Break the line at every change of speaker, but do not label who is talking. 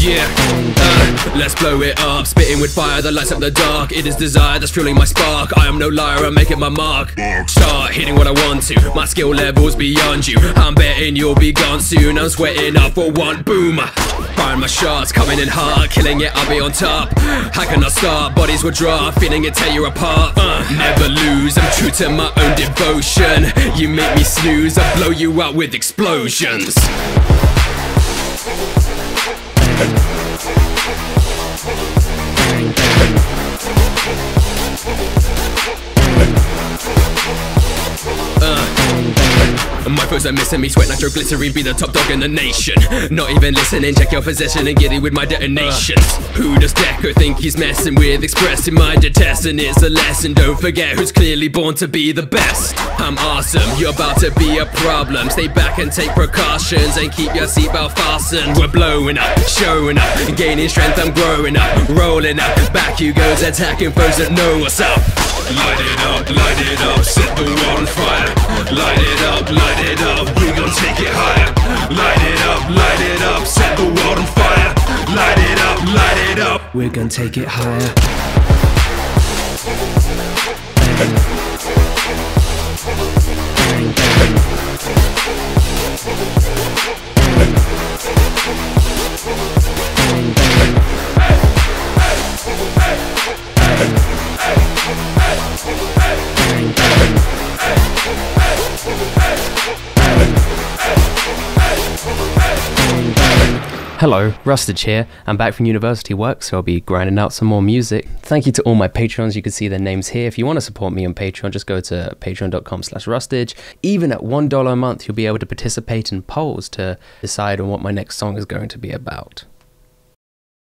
Yeah, uh, let's blow it up. Spitting with fire that lights up the dark. It is desire that's fueling my spark. I am no liar, I'm making my mark. Start hitting what I want to. My skill level's beyond you. I'm betting you'll be gone soon. I'm sweating up for one boom. Firing my shots, coming in hard, killing it, I'll be on top. How can I stop? Bodies will drop, feeling it tear you apart. Uh, never lose, I'm true to my own devotion. You make me snooze, I blow you out with explosions. My foes are missing me, sweat nitroglycerine, be the top dog in the nation. Not even listening, check your possession and get it with my detonations. Who does Deku think he's messing with? Expressing my detesting is a lesson. Don't forget who's clearly born to be the best. I'm awesome, you're about to be a problem. Stay back and take precautions and keep your seatbelt fastened. We're blowing up, showing up, gaining strength, I'm growing up, rolling up. Back you goes, attacking foes that know what's up. Light it up, light it up, set the world on fire. Light it up, light it up, we gon' take it higher. Light it up, light it up, set the world on fire. Light it up, light it up,
We're gonna take it higher.
Hello, Rustage here. I'm back from university work, so I'll be grinding out some more music. Thank you to all my patrons. You can see their names here. If you want to support me on Patreon, just go to patreon.com slash rustage. Even at $1 a month, you'll be able to participate in polls to decide on what my next song is going to be about.